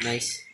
Nice.